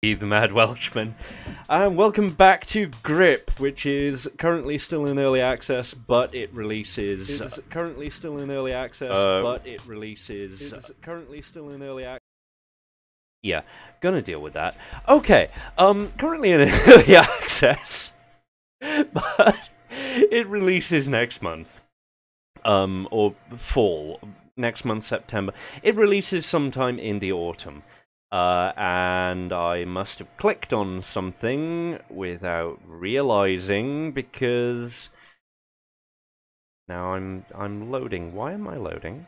He the Mad Welshman. And welcome back to Grip, which is currently still in early access, but it releases. It's currently still in early access, Uh, but it releases. It's currently still in early access. Yeah, gonna deal with that. Okay, um, currently in early access, but it releases next month. Um, or fall, next month, September. It releases sometime in the autumn. Uh, and I must have clicked on something without realizing because now I'm I'm loading. Why am I loading?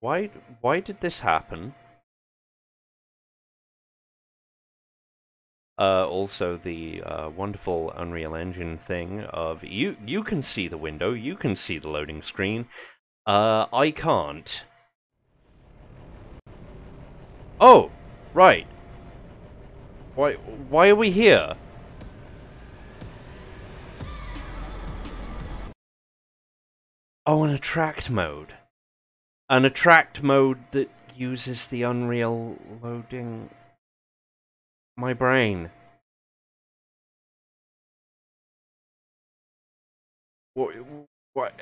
Why why did this happen? Uh, also the uh, wonderful Unreal Engine thing of you you can see the window, you can see the loading screen. Uh, I can't. Oh, right. Why why are we here? Oh, an attract mode. An attract mode that uses the Unreal loading my brain. What what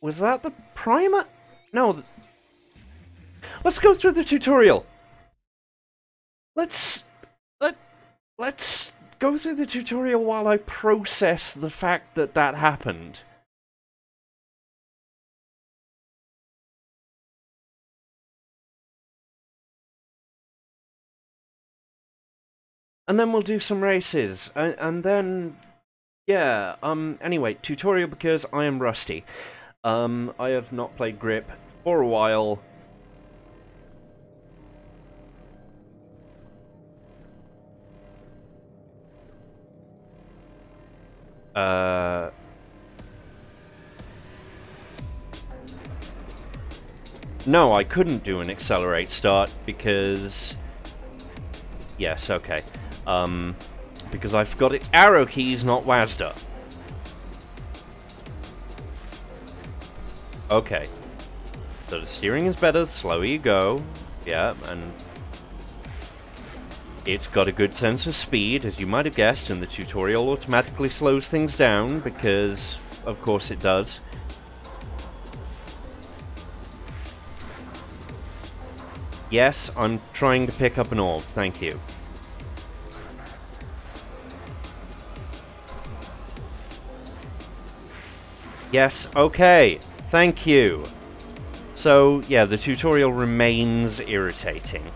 Was that the primer? No. Let's go through the tutorial. Let's let let's go through the tutorial while I process the fact that that happened. And then we'll do some races, and, and then, yeah. Um. Anyway, tutorial because I am rusty. Um, I have not played Grip for a while. Uh... No, I couldn't do an accelerate start because... Yes, okay. Um, because I forgot it's arrow keys, not WASD. Okay. So the steering is better the slower you go. Yeah, and it's got a good sense of speed, as you might have guessed, and the tutorial automatically slows things down, because of course it does. Yes, I'm trying to pick up an orb, thank you. Yes, okay. Thank you. So, yeah, the tutorial remains irritating.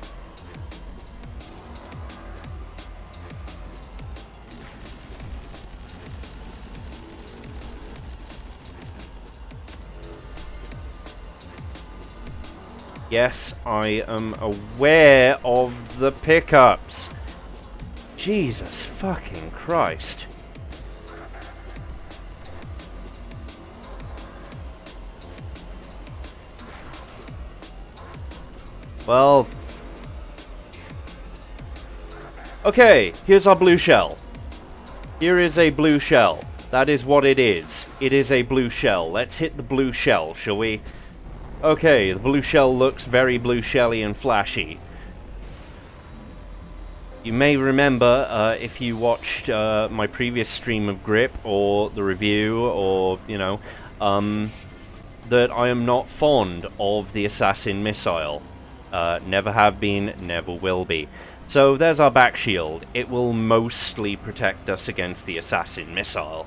Yes, I am aware of the pickups. Jesus fucking Christ. Well... Okay, here's our blue shell. Here is a blue shell. That is what it is. It is a blue shell. Let's hit the blue shell, shall we? Okay, the blue shell looks very blue shelly and flashy. You may remember, uh, if you watched uh, my previous stream of Grip, or the review, or, you know, um, that I am not fond of the Assassin missile. Uh, never have been, never will be. So there's our back shield. It will mostly protect us against the Assassin missile.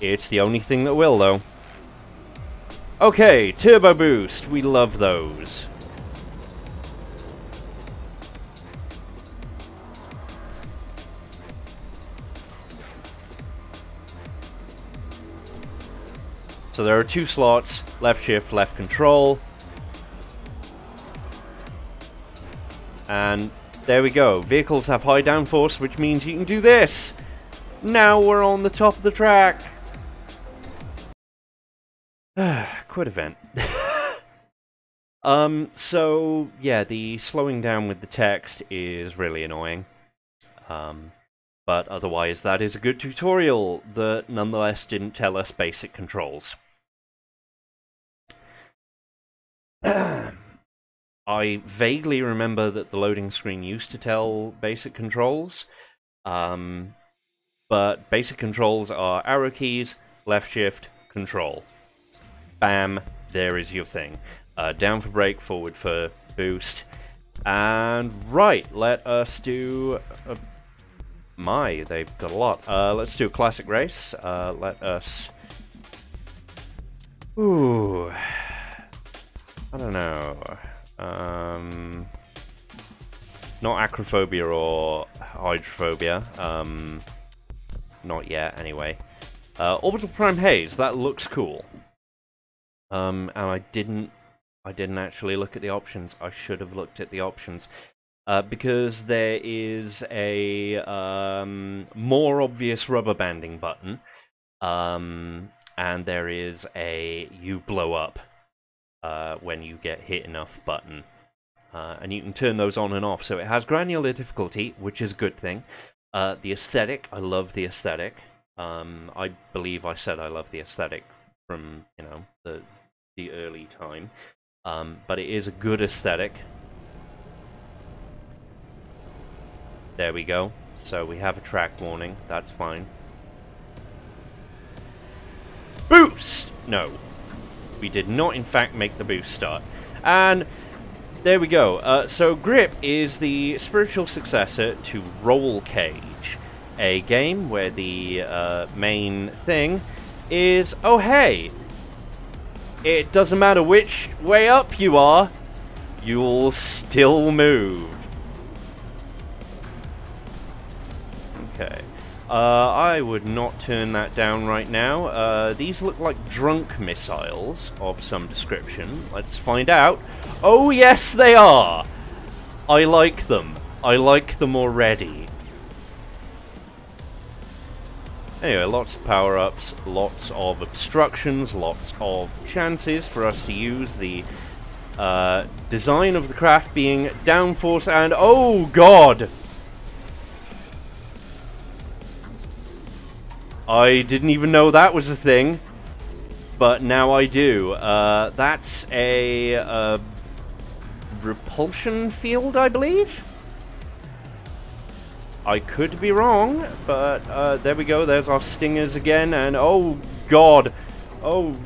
It's the only thing that will, though. Okay, Turbo Boost. We love those. So there are two slots, left shift, left control. And there we go. Vehicles have high downforce, which means you can do this. Now we're on the top of the track. Quit event. um, so, yeah, the slowing down with the text is really annoying. Um, But otherwise, that is a good tutorial that nonetheless didn't tell us basic controls. I vaguely remember that the loading screen used to tell basic controls, um, but basic controls are arrow keys, left shift, control. Bam, there is your thing. Uh, down for brake, forward for boost. And right, let us do... A, my, they've got a lot. Uh, let's do a classic race. Uh, let us... Ooh... I don't know. Um, not acrophobia or hydrophobia. Um, not yet, anyway. Uh, orbital prime haze. That looks cool. Um, and I didn't. I didn't actually look at the options. I should have looked at the options. Uh, because there is a um, more obvious rubber banding button, um, and there is a you blow up uh, when you get hit enough button. Uh, and you can turn those on and off. So it has granular difficulty, which is a good thing. Uh, the aesthetic, I love the aesthetic. Um, I believe I said I love the aesthetic from you know the the early time, um, but it is a good aesthetic. There we go. So we have a track warning. That's fine. Boost! No, we did not, in fact, make the boost start. And there we go. Uh, so Grip is the spiritual successor to Rollcage, a game where the uh, main thing is, oh hey, it doesn't matter which way up you are, you'll still move. Uh, I would not turn that down right now. Uh, these look like drunk missiles of some description. Let's find out. Oh, yes, they are! I like them. I like them already. Anyway, lots of power-ups, lots of obstructions, lots of chances for us to use the uh, design of the craft being downforce and... Oh, God! I didn't even know that was a thing, but now I do. Uh, that's a, a repulsion field, I believe? I could be wrong, but uh, there we go. There's our stingers again, and oh god, oh,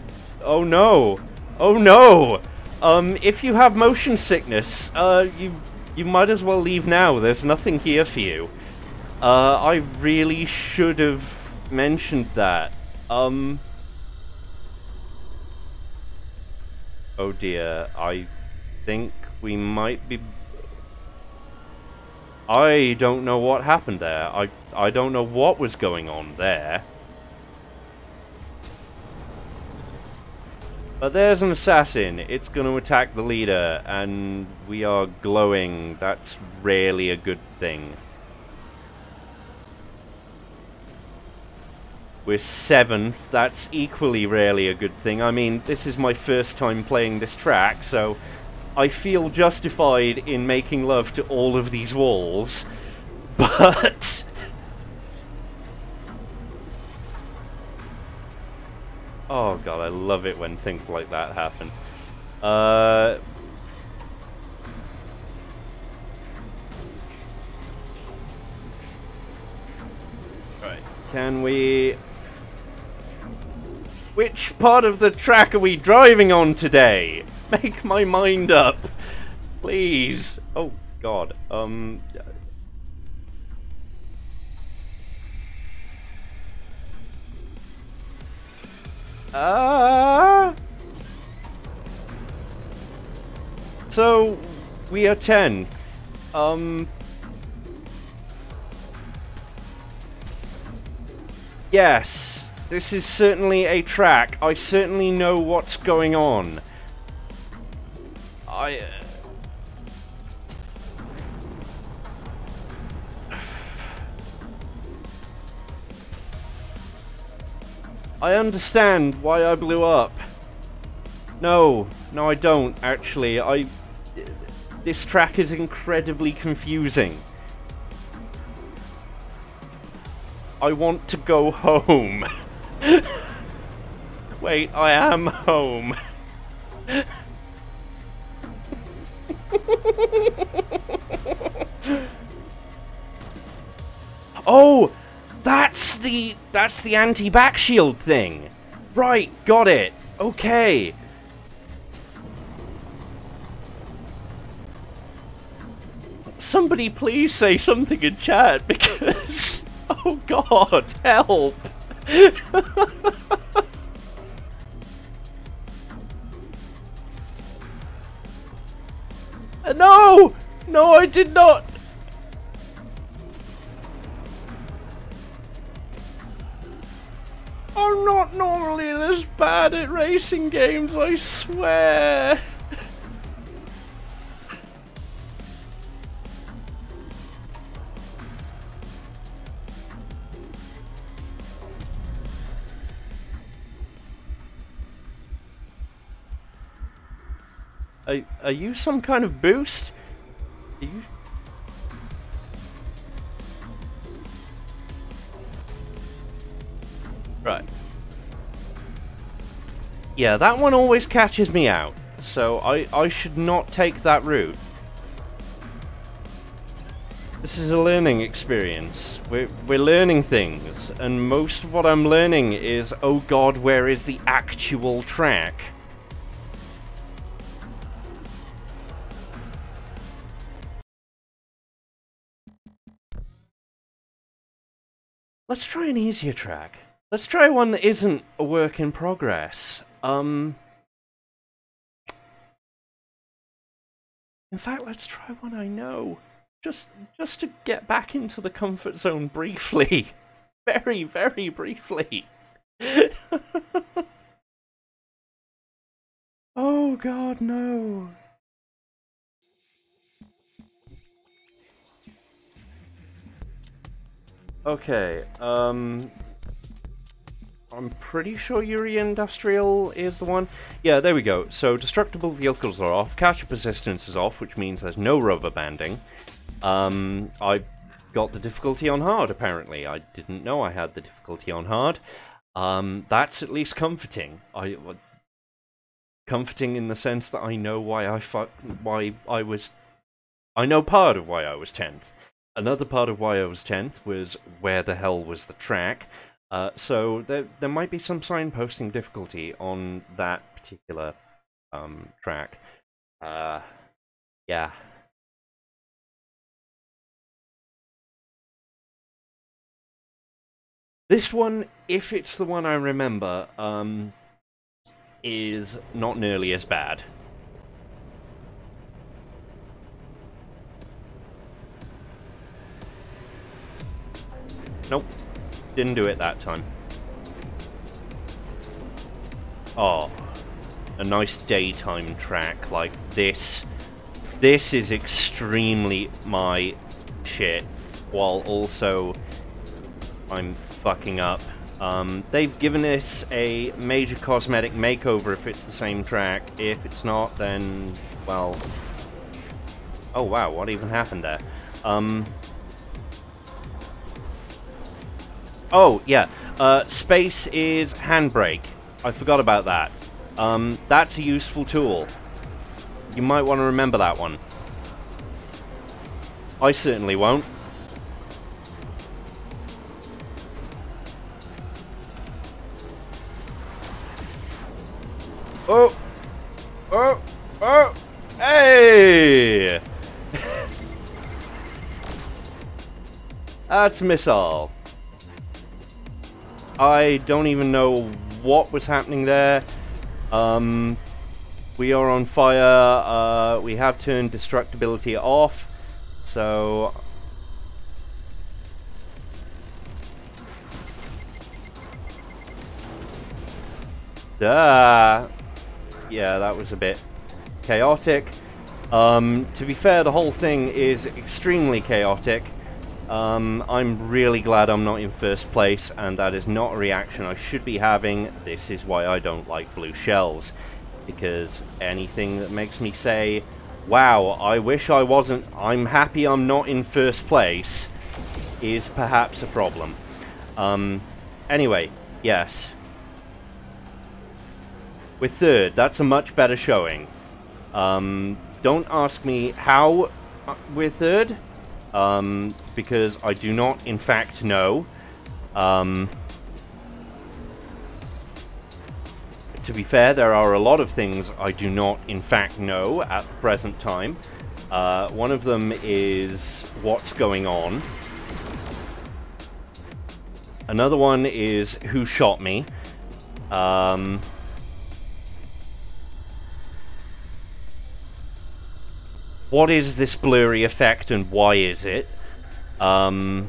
oh no, oh no. Um, if you have motion sickness, uh, you you might as well leave now. There's nothing here for you. Uh, I really should have mentioned that. Um... Oh dear, I think we might be... I don't know what happened there. I, I don't know what was going on there. But there's an assassin. It's going to attack the leader, and we are glowing. That's rarely a good thing. We're seventh. That's equally rarely a good thing. I mean, this is my first time playing this track, so I feel justified in making love to all of these walls. But... oh god, I love it when things like that happen. Uh... Right, can we... Which part of the track are we driving on today? Make my mind up. Please. Oh, God. Um... Ah. Uh, so we are ten. Um. Yes. This is certainly a track. I certainly know what's going on. I... Uh... I understand why I blew up. No, no I don't, actually. I... This track is incredibly confusing. I want to go home. Wait, I am home. oh, that's the that's the anti-back shield thing. Right, got it. Okay. Somebody please say something in chat because oh god, help. no! I did not! I'm not normally this bad at racing games, I swear! Are, are you some kind of boost? You... Right. Yeah, that one always catches me out. So I, I should not take that route. This is a learning experience. We're, we're learning things. And most of what I'm learning is, oh god, where is the actual track? Let's try an easier track. Let's try one that isn't a work in progress. Um... In fact, let's try one I know. Just, just to get back into the comfort zone briefly. very, very briefly. oh god, no. Okay, um... I'm pretty sure Yuri Industrial is the one. Yeah, there we go. So, destructible vehicles are off, catch-up is off, which means there's no rubber banding. Um, I've got the difficulty on hard, apparently. I didn't know I had the difficulty on hard. Um, that's at least comforting. I... Comforting in the sense that I know why I fuck... why I was... I know part of why I was 10th. Another part of why I was 10th was where the hell was the track. Uh, so there, there might be some signposting difficulty on that particular um, track. Uh, yeah. This one, if it's the one I remember, um, is not nearly as bad. Nope. Didn't do it that time. Oh. A nice daytime track like this. This is extremely my shit. While also I'm fucking up. Um, they've given this a major cosmetic makeover if it's the same track. If it's not, then, well... Oh wow, what even happened there? Um, Oh, yeah. Uh, space is handbrake. I forgot about that. Um, that's a useful tool. You might want to remember that one. I certainly won't. Oh! Oh! Oh! Hey! That's missile. I don't even know what was happening there. Um, we are on fire. Uh, we have turned destructibility off. So... Duh. Yeah, that was a bit chaotic. Um, to be fair, the whole thing is extremely chaotic. Um, I'm really glad I'm not in first place, and that is not a reaction I should be having. This is why I don't like blue shells. Because anything that makes me say, wow, I wish I wasn't, I'm happy I'm not in first place, is perhaps a problem. Um, anyway, yes. We're third. That's a much better showing. Um, don't ask me how uh, we're third, um, because I do not, in fact, know. Um, to be fair, there are a lot of things I do not, in fact, know at the present time. Uh, one of them is what's going on. Another one is who shot me. Um, what is this blurry effect and why is it? Um,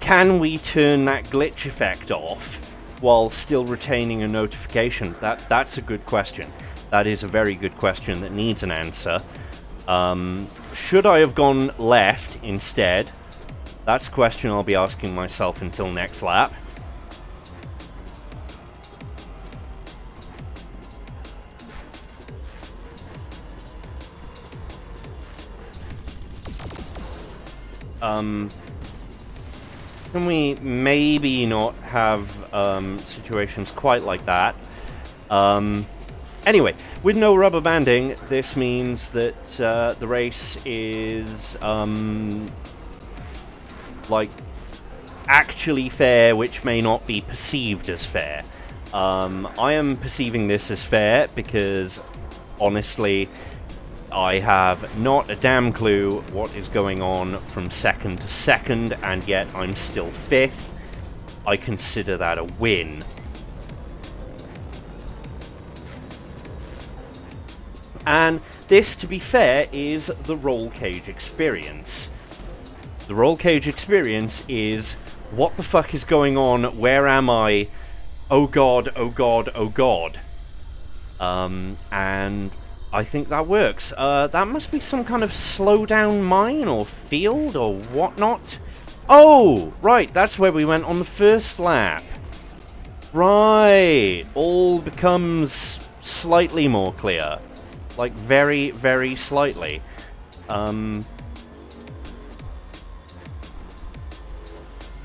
can we turn that glitch effect off while still retaining a notification? That That's a good question. That is a very good question that needs an answer. Um, should I have gone left instead? That's a question I'll be asking myself until next lap. Um, can we maybe not have um, situations quite like that? Um, anyway, with no rubber banding, this means that uh, the race is um, like actually fair, which may not be perceived as fair. Um, I am perceiving this as fair because, honestly, I have not a damn clue what is going on from second to second, and yet I'm still fifth. I consider that a win. And this, to be fair, is the Rollcage experience. The Rollcage experience is what the fuck is going on? Where am I? Oh god, oh god, oh god. Um, and I think that works. Uh, that must be some kind of slowdown mine or field or whatnot. Oh, right, that's where we went on the first lap. Right, all becomes slightly more clear. Like, very, very slightly. Um,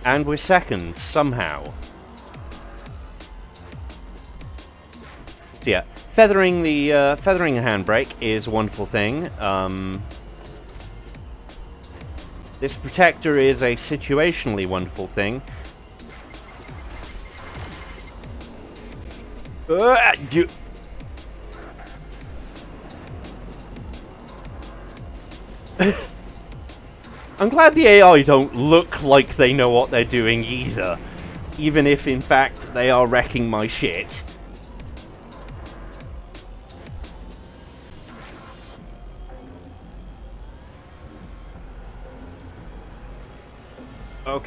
and we're second, somehow. So yeah, feathering the uh, feathering handbrake is a wonderful thing. Um, this protector is a situationally wonderful thing. Uh, you I'm glad the AI don't look like they know what they're doing either. Even if, in fact, they are wrecking my shit.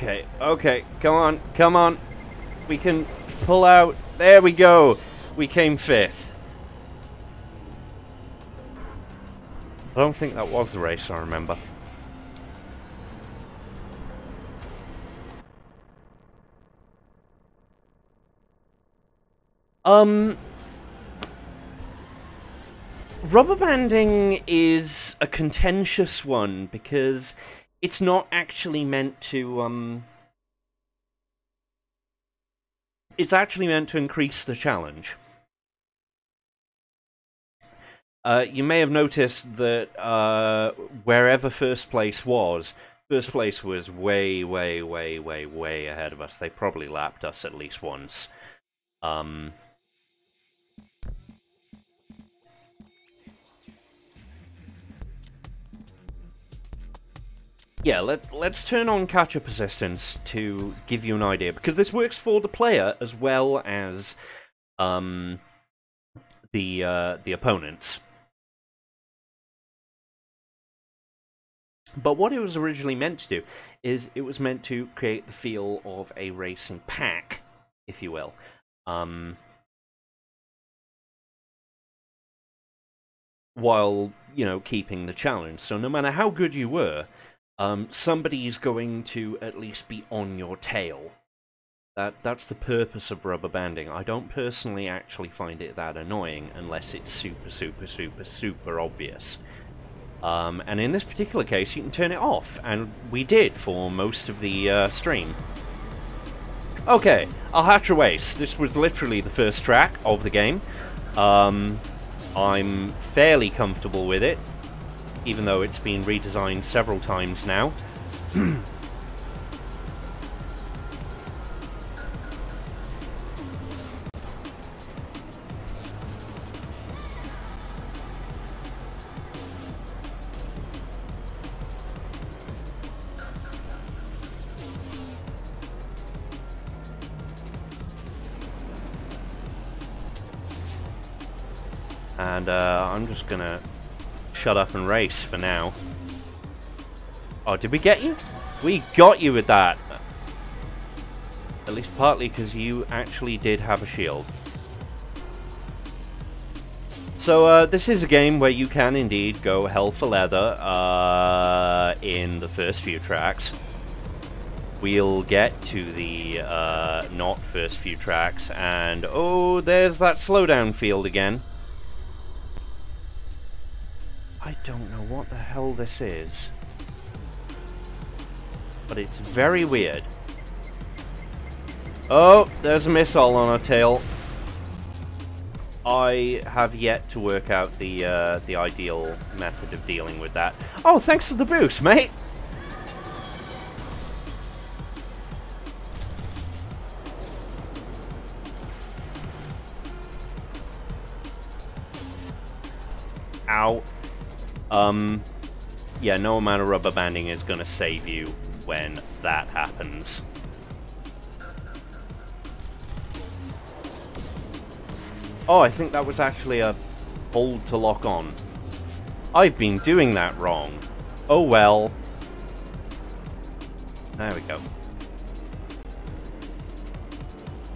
Okay, okay, come on, come on. We can pull out. There we go. We came fifth. I don't think that was the race, I remember. Um, rubber banding is a contentious one because it's not actually meant to um it's actually meant to increase the challenge. Uh, you may have noticed that uh, wherever first place was, first place was way, way, way, way, way ahead of us. They probably lapped us at least once. Um, yeah, let, let's turn on catcher persistence to give you an idea, because this works for the player as well as um, the uh, the opponents. But what it was originally meant to do is it was meant to create the feel of a racing pack, if you will. Um, while, you know, keeping the challenge. So no matter how good you were, um, somebody's going to at least be on your tail. That That's the purpose of rubber banding. I don't personally actually find it that annoying unless it's super, super, super, super obvious. Um, and in this particular case, you can turn it off, and we did for most of the uh, stream. Okay, Alhatra Waste. This was literally the first track of the game. Um, I'm fairly comfortable with it, even though it's been redesigned several times now. And uh, I'm just gonna shut up and race for now. Oh, did we get you? We got you with that! At least partly because you actually did have a shield. So uh, this is a game where you can indeed go hell for leather uh, in the first few tracks. We'll get to the uh, not first few tracks and oh there's that slowdown field again. What the hell this is. But it's very weird. Oh, there's a missile on our tail. I have yet to work out the uh, the ideal method of dealing with that. Oh, thanks for the boost, mate! Ow. Um, yeah, no amount of rubber banding is going to save you when that happens. Oh, I think that was actually a hold to lock on. I've been doing that wrong. Oh well. There we go.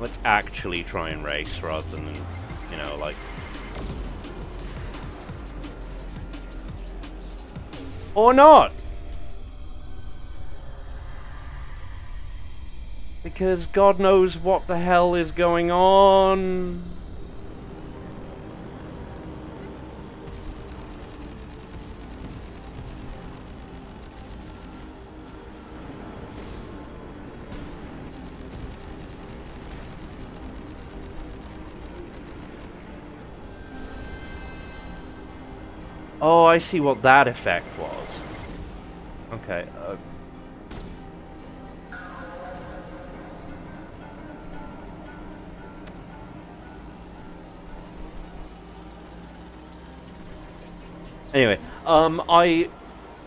Let's actually try and race rather than, you know, like Or not. Because God knows what the hell is going on. I see what that effect was. Okay, uh... Anyway, um, I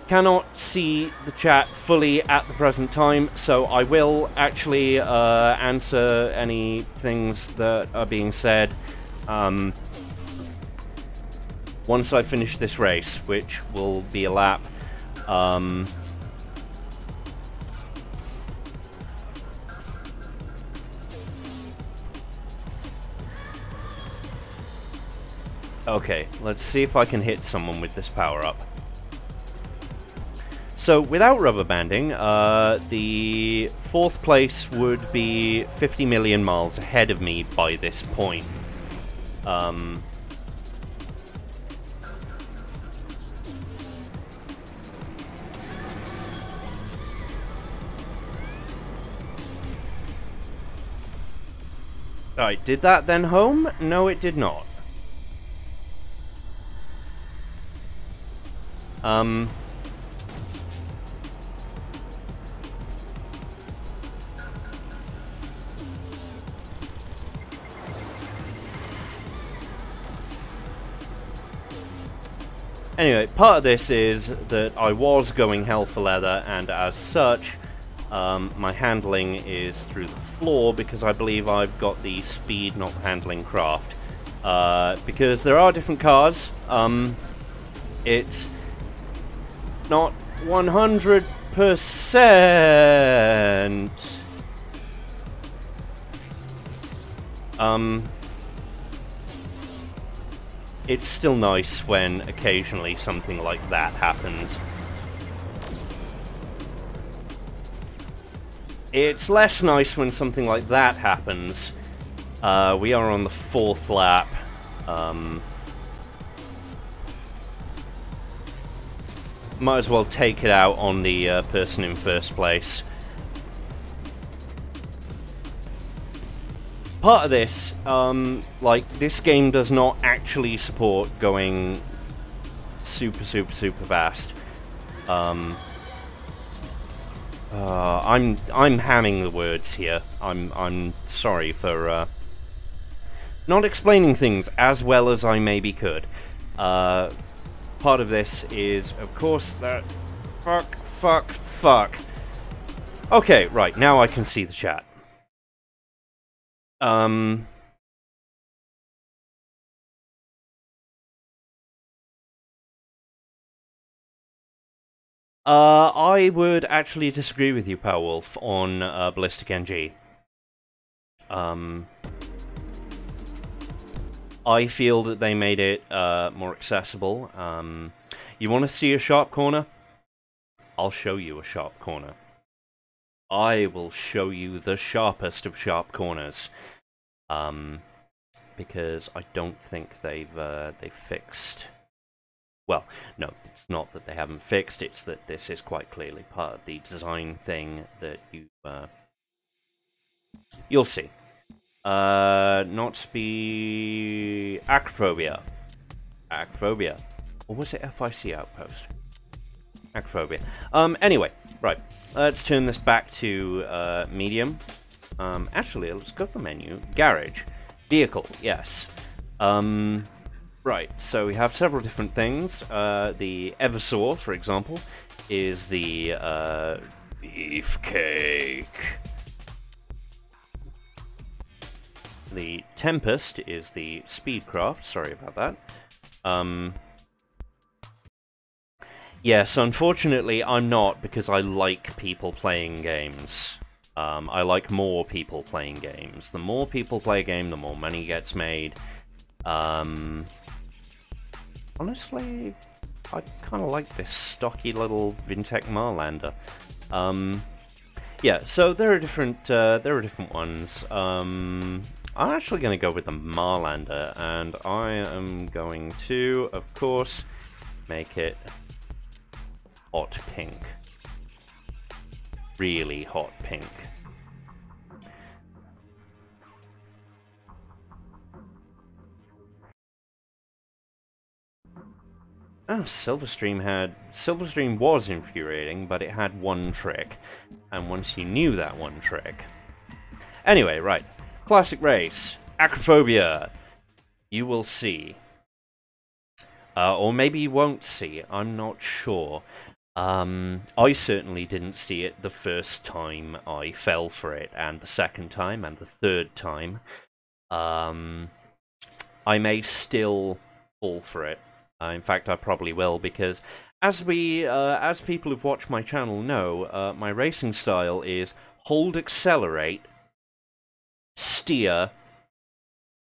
cannot see the chat fully at the present time, so I will actually uh, answer any things that are being said. Um, once I finish this race, which will be a lap. Um, okay, let's see if I can hit someone with this power-up. So, without rubber banding, uh, the fourth place would be 50 million miles ahead of me by this point. Um, Right, did that then home? No, it did not. Um... Anyway, part of this is that I was going hell for leather, and as such, um, my handling is through the floor because I believe I've got the speed, not handling craft. Uh, because there are different cars. Um, it's not 100%. Um, it's still nice when occasionally something like that happens. It's less nice when something like that happens. Uh, we are on the fourth lap. Um, might as well take it out on the uh, person in first place. Part of this, um, like, this game does not actually support going super, super, super fast. Um, uh, I'm I'm hamming the words here. I'm I'm sorry for uh, not explaining things as well as I maybe could. Uh, part of this is, of course, that fuck, fuck, fuck. Okay, right now I can see the chat. Um, Uh, I would actually disagree with you, Powerwolf, on uh, Ballistic NG. Um, I feel that they made it uh, more accessible. Um, you want to see a sharp corner? I'll show you a sharp corner. I will show you the sharpest of sharp corners. Um, because I don't think they've uh, they fixed well, no, it's not that they haven't fixed, it's that this is quite clearly part of the design thing that you, uh, you'll see. Uh, not be acrophobia. Acrophobia. Or was it FIC Outpost? Acrophobia. Um, anyway, right. Let's turn this back to, uh, medium. Um, actually, let's go to the menu. Garage. Vehicle, yes. Um, Right, so we have several different things. Uh, the Eversaw, for example, is the uh, beefcake. The Tempest is the Speedcraft. Sorry about that. Um, yes, unfortunately, I'm not because I like people playing games. Um, I like more people playing games. The more people play a game, the more money gets made. Um, honestly, I kind of like this stocky little Vintech Marlander. Um, yeah, so there are different uh, there are different ones. Um, I'm actually going to go with the Marlander, and I am going to, of course, make it hot pink. Really hot pink. Oh, Silverstream had... Silverstream was infuriating, but it had one trick. And once you knew that one trick... Anyway, right. Classic race. Acrophobia. You will see. Uh, or maybe you won't see. I'm not sure. Um, I certainly didn't see it the first time I fell for it, and the second time, and the third time. Um, I may still fall for it uh, in fact, I probably will because, as we, uh, as people who've watched my channel know, uh, my racing style is hold, accelerate, steer,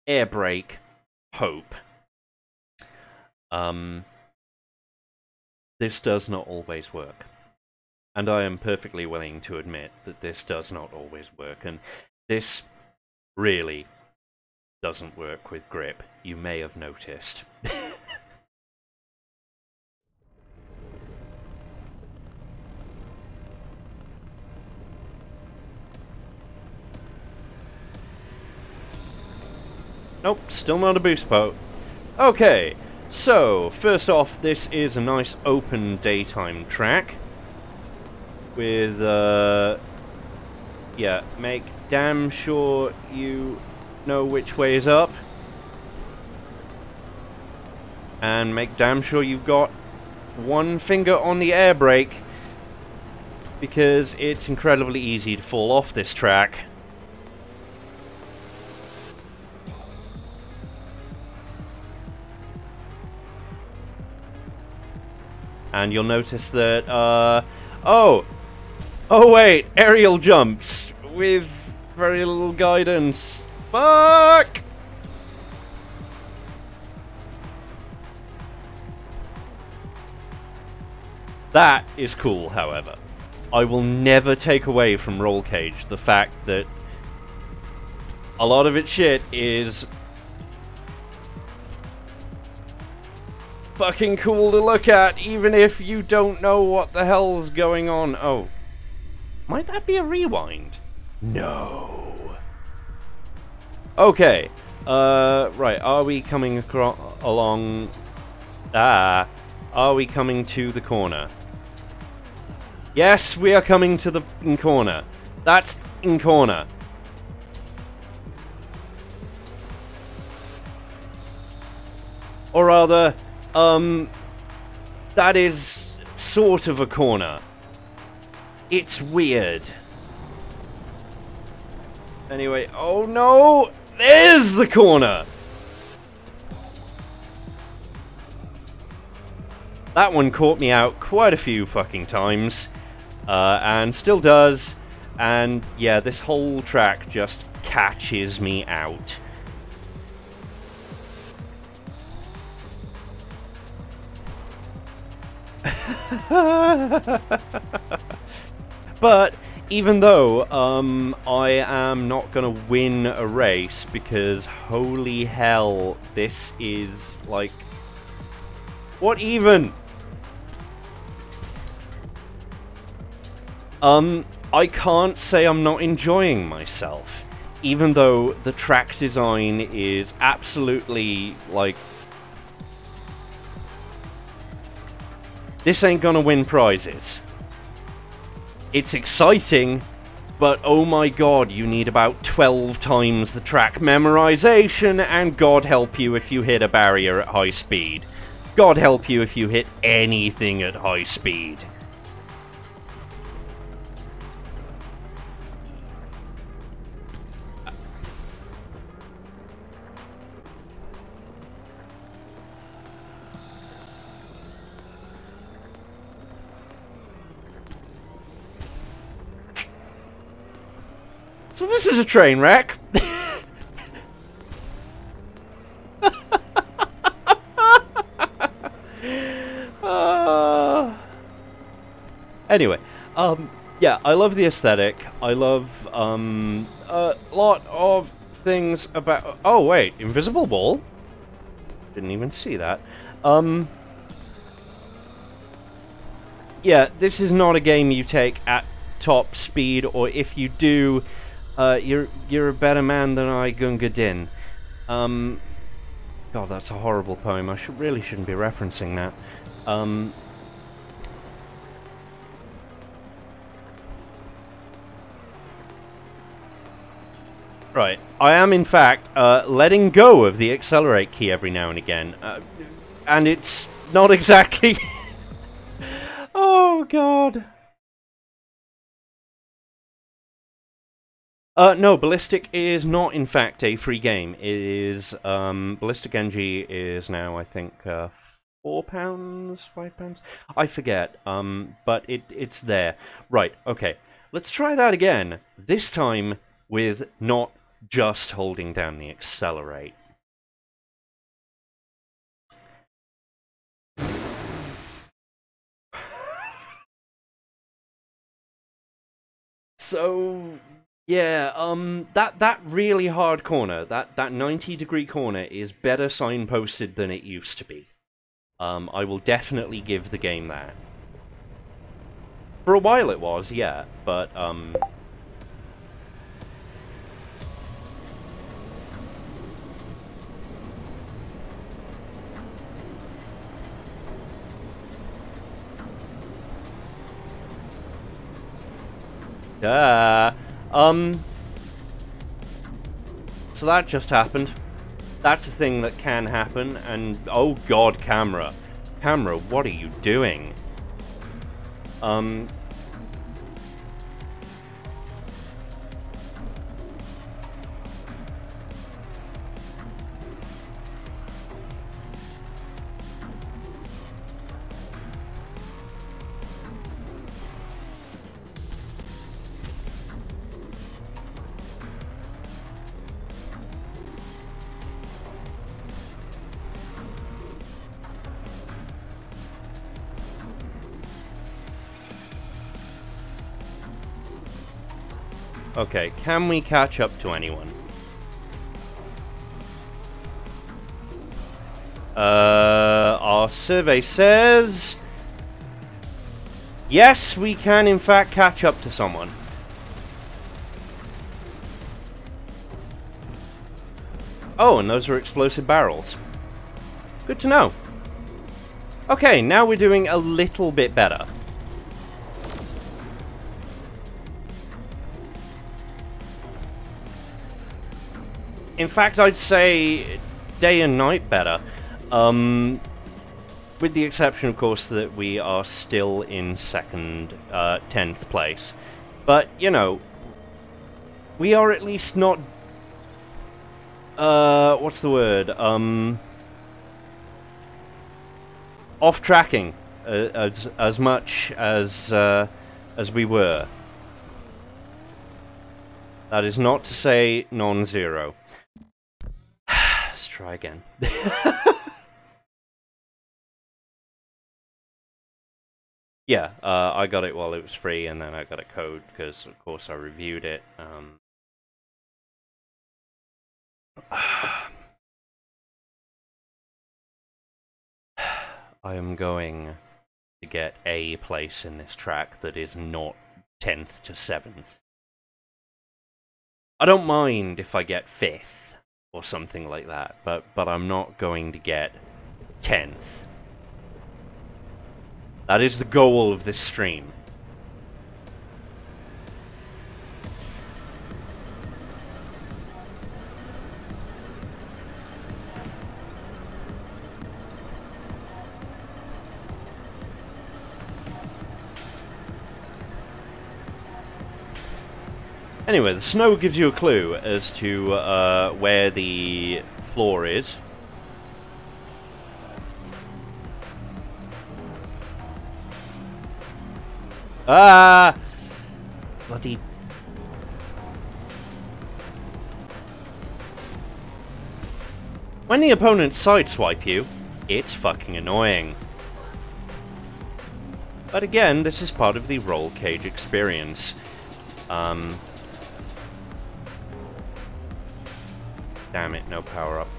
air brake, hope. Um, this does not always work. And I am perfectly willing to admit that this does not always work, and this really doesn't work with grip. You may have noticed. Nope, still not a boost boat. Okay, so, first off, this is a nice open daytime track. With, uh... Yeah, make damn sure you know which way is up. And make damn sure you've got one finger on the air brake. Because it's incredibly easy to fall off this track. And you'll notice that, uh, oh, oh wait, aerial jumps with very little guidance. Fuck! That is cool, however. I will never take away from Rollcage the fact that a lot of its shit is fucking cool to look at, even if you don't know what the hell's going on. Oh. Might that be a rewind? No. Okay. Uh, right, are we coming along... Ah. Are we coming to the corner? Yes, we are coming to the corner. That's in corner. Or rather, um, that is sort of a corner. It's weird. Anyway, oh no! There's the corner! That one caught me out quite a few fucking times. Uh, and still does. And yeah, this whole track just catches me out. but even though um, I am not going to win a race because holy hell, this is like... What even? Um, I can't say I'm not enjoying myself. Even though the track design is absolutely, like... This ain't gonna win prizes. It's exciting, but oh my god, you need about 12 times the track memorization, and god help you if you hit a barrier at high speed. God help you if you hit anything at high speed. This is a train wreck. uh, anyway, um, yeah, I love the aesthetic. I love um, a lot of things about. Oh wait, invisible wall. Didn't even see that. Um, yeah, this is not a game you take at top speed, or if you do, uh, you're you're a better man than I, Gunga Din. Um, God, that's a horrible poem. I should really shouldn't be referencing that. Um, right, I am in fact uh, letting go of the accelerate key every now and again, uh, and it's not exactly. oh God. Uh, no, Ballistic is not, in fact, a free game. It is, um, Ballistic NG is now, I think, uh, four pounds, five pounds? I forget, um, but it, it's there. Right, okay. Let's try that again. This time with not just holding down the accelerate. so yeah, um, that that really hard corner, that that ninety degree corner, is better signposted than it used to be. Um, I will definitely give the game that. For a while it was, yeah, but um. Duh. Um, so that just happened. That's a thing that can happen, and oh god, camera. Camera, what are you doing? Um, Okay, can we catch up to anyone? Uh, our survey says... Yes, we can in fact catch up to someone. Oh, and those are explosive barrels. Good to know. Okay, now we're doing a little bit better. In fact, I'd say day and night better. Um, with the exception, of course, that we are still in second, uh, 10th place. But, you know, we are at least not... Uh, what's the word? Um... Off-tracking uh, as, as much as, uh, as we were. That is not to say non-zero try again. yeah, uh, I got it while it was free, and then I got a code because, of course, I reviewed it. Um, I am going to get a place in this track that is not 10th to 7th. I don't mind if I get 5th or something like that, but, but I'm not going to get 10th. That is the goal of this stream. Anyway, the snow gives you a clue as to uh, where the floor is. Ah! Bloody... When the opponents sideswipe you, it's fucking annoying. But again, this is part of the Rollcage experience. Um, Damn it, no power up.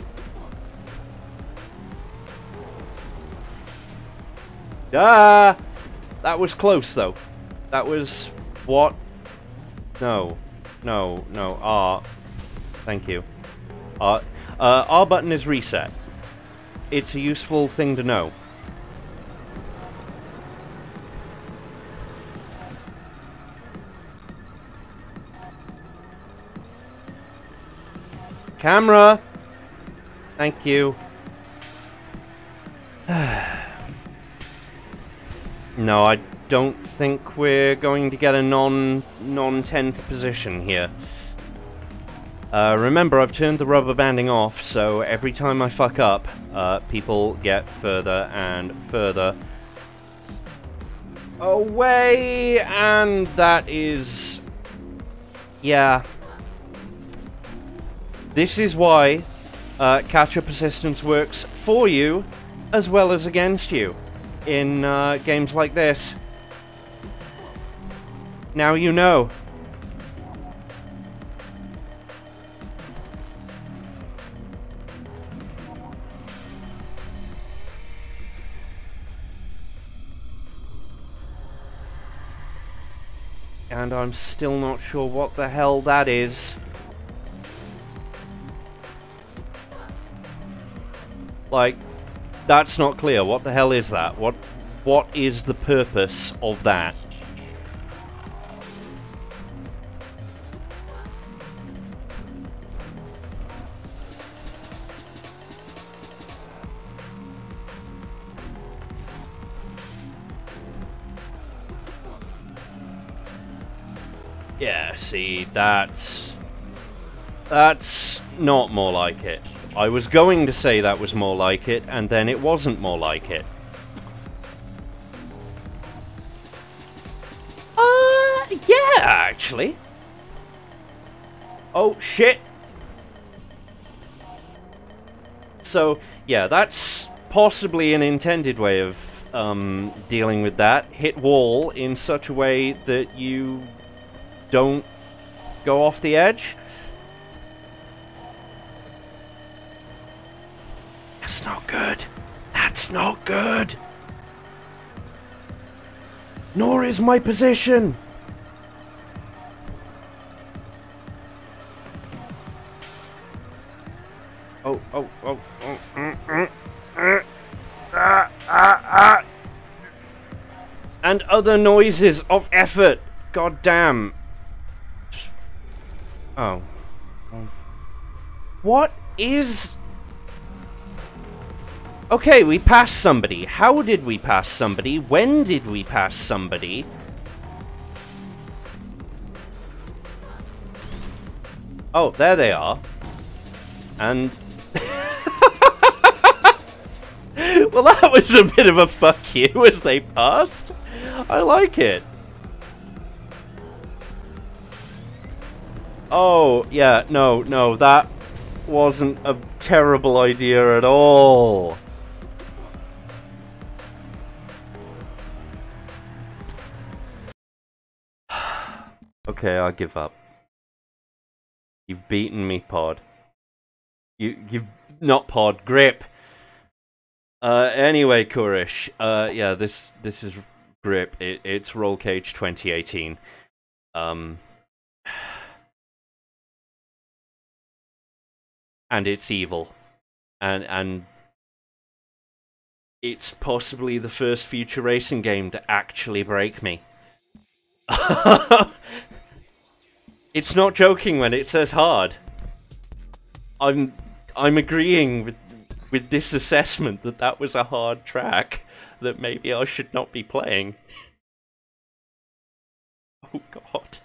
Ah! That was close, though. That was... What? No. No, no. R. Thank you. R. Uh, R button is reset. It's a useful thing to know. Camera! Thank you. no, I don't think we're going to get a non non 10th position here. Uh, remember, I've turned the rubber banding off, so every time I fuck up, uh, people get further and further away, and that is... Yeah, this is why uh, catch-up assistance works for you as well as against you in uh, games like this. Now you know. And I'm still not sure what the hell that is. Like, that's not clear. What the hell is that? What What is the purpose of that? Yeah, see, that's... That's not more like it. I was going to say that was more like it, and then it wasn't more like it. Uh, yeah, actually. Oh, shit. So, yeah, that's possibly an intended way of um, dealing with that. Hit wall in such a way that you don't go off the edge. That's not good. That's not good. Nor is my position. Oh, oh, oh, oh. Mm, mm, mm, ah, ah, ah. And other noises of effort. God damn. Oh. What is... Okay, we passed somebody. How did we pass somebody? When did we pass somebody? Oh, there they are. And well, that was a bit of a fuck you as they passed. I like it. Oh, yeah, no, no, that wasn't a terrible idea at all. Okay, I give up. You've beaten me, Pod. You, you've not Pod, Grip. Uh, anyway, Kurish, uh, yeah, this this is Grip. It, it's Rollcage 2018. Um, and it's evil, and and it's possibly the first future racing game to actually break me. it's not joking when it says hard. I'm I'm agreeing with with this assessment that that was a hard track that maybe I should not be playing. oh god.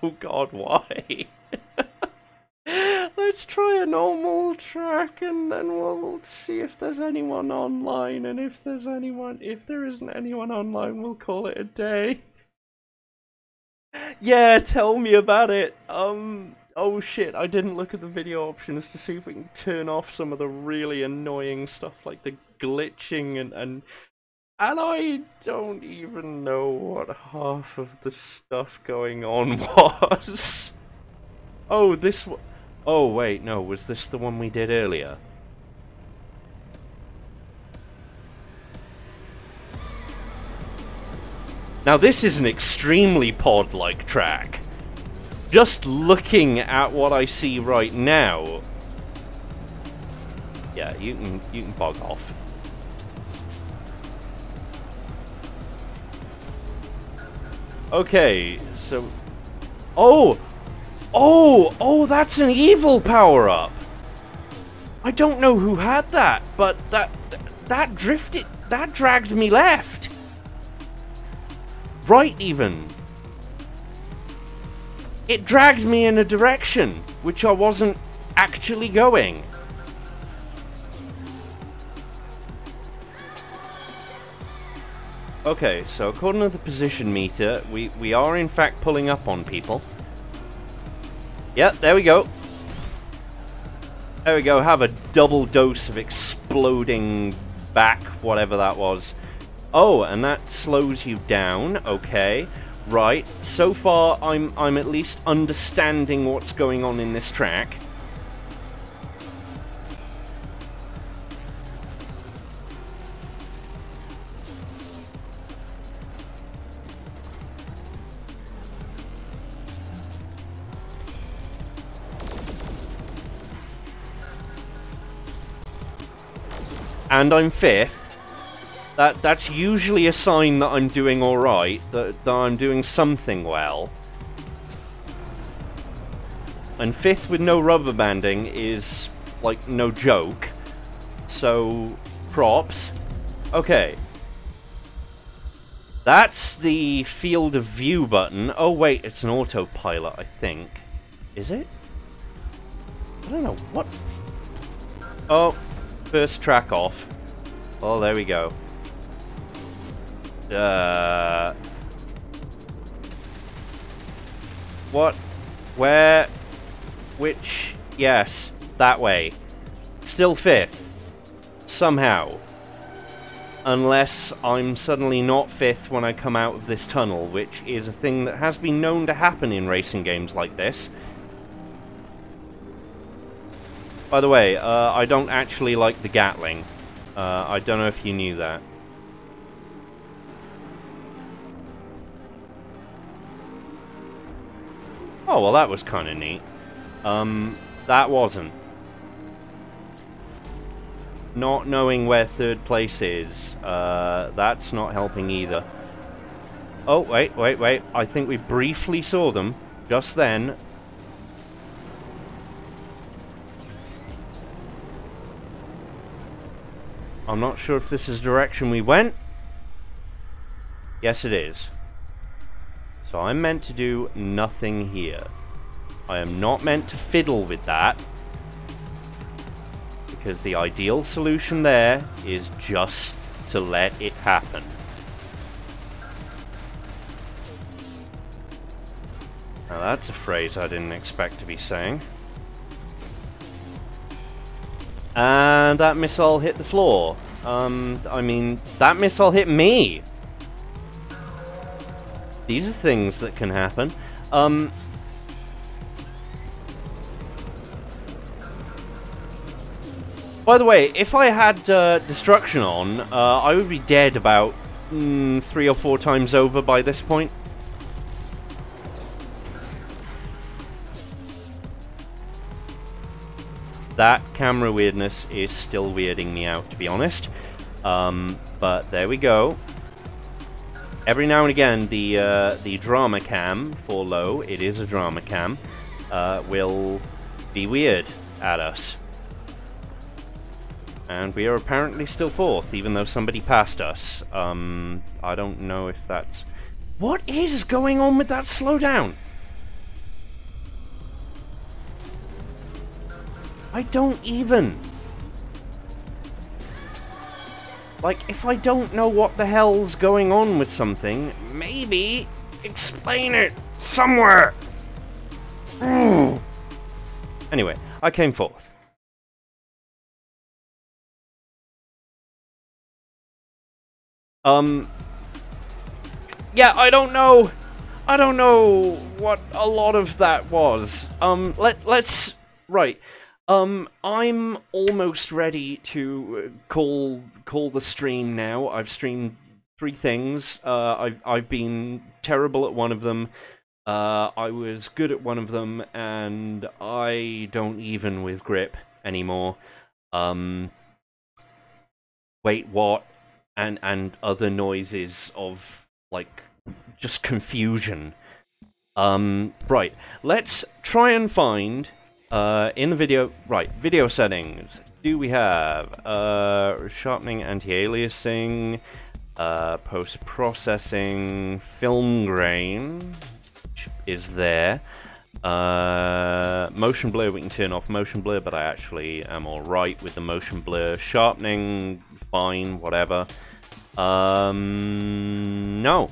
Oh god, why? Let's try a normal track and then we'll see if there's anyone online and if there's anyone if there isn't anyone online we'll call it a day. Yeah, tell me about it. Um oh shit, I didn't look at the video options to see if we can turn off some of the really annoying stuff like the glitching and, and and I don't even know what half of the stuff going on was. Oh, this Oh, wait, no, was this the one we did earlier? Now this is an extremely pod-like track just looking at what I see right now, yeah, you can you can bog off. Okay, so oh, oh, oh, that's an evil power up. I don't know who had that, but that that drifted, that dragged me left. Right, even. It dragged me in a direction which I wasn't actually going. Okay, so according to the position meter, we, we are in fact pulling up on people. Yep, there we go. There we go, have a double dose of exploding back, whatever that was. Oh, and that slows you down, okay. Right, so far I'm I'm at least understanding what's going on in this track. And I'm fifth. That That's usually a sign that I'm doing alright, that, that I'm doing something well. And fifth with no rubber banding is, like, no joke. So, props. Okay. That's the field of view button. Oh wait, it's an autopilot, I think. Is it? I don't know, what? Oh, first track off. Oh, there we go. Uh... What? Where? Which? Yes, that way. Still fifth. Somehow. Unless I'm suddenly not fifth when I come out of this tunnel, which is a thing that has been known to happen in racing games like this. By the way, uh, I don't actually like the Gatling. Uh, I don't know if you knew that. Oh, well that was kind of neat. Um, that wasn't. Not knowing where third place is, uh, that's not helping either. Oh, wait, wait, wait. I think we briefly saw them just then. I'm not sure if this is the direction we went. Yes, it is. So I'm meant to do nothing here. I am not meant to fiddle with that. Because the ideal solution there is just to let it happen. Now that's a phrase I didn't expect to be saying. And that missile hit the floor. Um, I mean, that missile hit me! These are things that can happen. Um, by the way, if I had uh, destruction on, uh, I would be dead about mm, three or four times over by this point. that camera weirdness is still weirding me out, to be honest. Um, but there we go. Every now and again, the uh, the drama cam for low, it is a drama cam, uh, will be weird at us. And we are apparently still fourth, even though somebody passed us. Um, I don't know if that's... What is going on with that slowdown? I don't even. Like, if I don't know what the hell's going on with something, maybe explain it somewhere. anyway, I came forth. Um, yeah, I don't know. I don't know what a lot of that was. Um, let let's right. Um, I'm almost ready to uh, call call the stream now. I've streamed three things. Uh, I've I've been terrible at one of them. Uh, I was good at one of them, and I don't even with grip anymore. Um, wait, what? And and other noises of like just confusion. Um, right. Let's try and find uh, in the video, right, video settings. Do we have uh, sharpening, anti-aliasing, uh, post-processing, film grain, is there. Uh, motion blur we can turn off motion blur, but I actually am alright with the motion blur. Sharpening, fine, whatever. Um, no.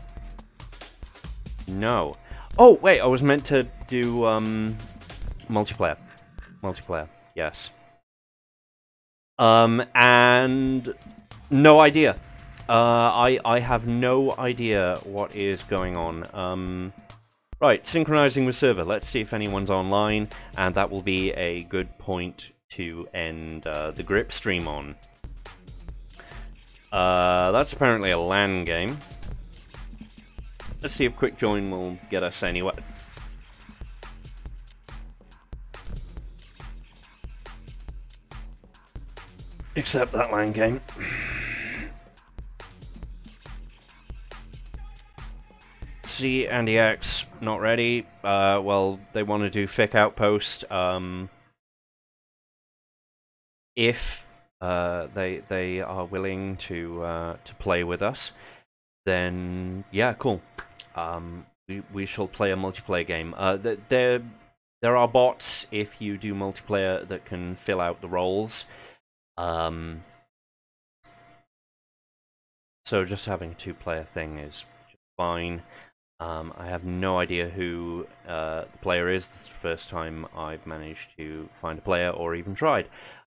No. Oh, wait, I was meant to do um, multiplayer. Multiplayer, yes. Um, and no idea. Uh, I, I have no idea what is going on. Um, right, synchronizing with server. Let's see if anyone's online, and that will be a good point to end uh, the grip stream on. Uh, that's apparently a LAN game. Let's see if quick join will get us anywhere. Except that LAN game. See, Andy X, not ready. Uh, well, they want to do Fick Outpost. Um, if uh, they they are willing to uh, to play with us, then yeah, cool. Um, we we shall play a multiplayer game. Uh, there there are bots if you do multiplayer that can fill out the roles. Um, so just having a two-player thing is fine. Um, I have no idea who uh, the player is. This is the first time I've managed to find a player or even tried.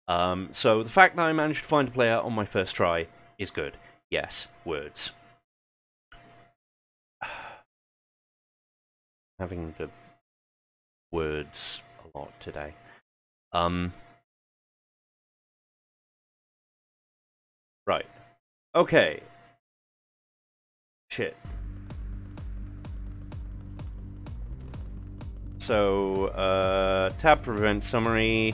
Um, so the fact that I managed to find a player on my first try is good. Yes, words. Having the words a lot today. Um, Right. Okay. Shit. So, uh, prevent summary.